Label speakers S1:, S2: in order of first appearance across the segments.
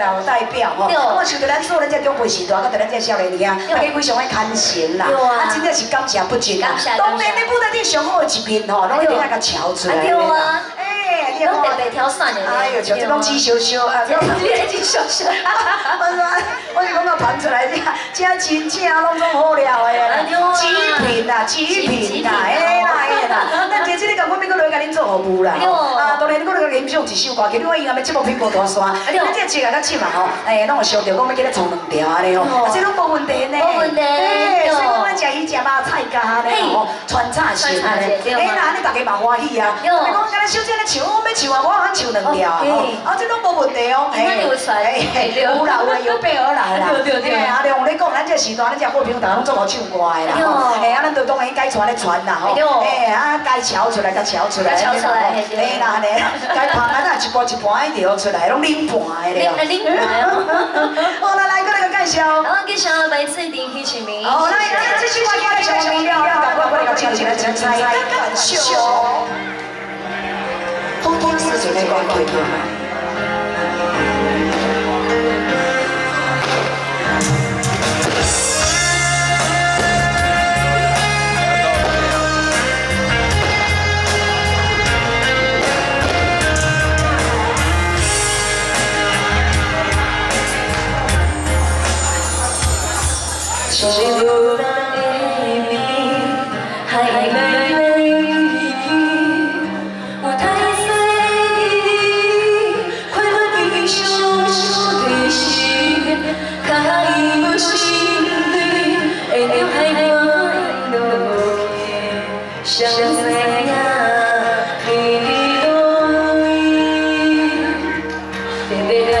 S1: 老代表吼，我想着咱做咱这中辈时代，甲咱这少年兄，大家非常爱看成啦，啊，真正是感谢不尽啦。当然你不但你上好的一面吼，拢一定爱甲敲出来。
S2: 对啊，哎，拢特别挑选的。
S1: 哎呦，像这种鸡烧烧啊，这种
S2: 鸡羞羞，
S1: 我说，我是讲到盘出来，这这真正拢总好料的啦，极品啦，极品啦，哎啦哎啦，咱姐姐你讲我咪搁来甲恁做服务啦，啊，当然你搁来甲欣赏一首歌，今日我因为节目品过大山，你这唱啊较深嘛吼，哎，拢有想着讲要记咧唱两条安尼哦，这拢无问题呢，
S2: 无问题，
S1: 所以讲咱食鱼食肉菜咖咧吼，穿插式安尼，哎，那安尼大家嘛欢喜啊，你讲今日小姐咧唱，我要唱啊，我肯唱两条，啊，这拢无问题哦，
S2: 哎，
S1: 有啦有啦有备而来啦，
S2: 对对 对，
S1: 啊，像你讲咱这时段，咱这好朋友，大家拢做好唱歌的啦，吼，哎，啊，咱都当然该传咧传啦，吼，哎，啊，该敲出来该敲出来，
S2: 敲出来，
S1: 哎啦，安尼，该盘啊，咱一盘一盘出来，拢拎盘的
S2: 了，拎 拎盘
S1: 好，来来，过来个介绍，
S2: 我介绍来自第一曲名，
S1: 好，来来，介绍赶快过来来，精彩感秀，通通是谁在关注想起流浪的你泪泪滴我太在意你快乐的笑声是我的心底太多的幸运你的人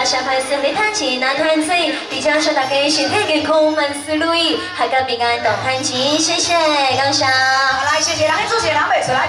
S1: 下，破下快顺利谈钱难谈嘴，比较说大家身体健康万事如意，还个平安多谈钱，谢谢，感谢。
S2: 好来，谢谢，来，主持人未出来。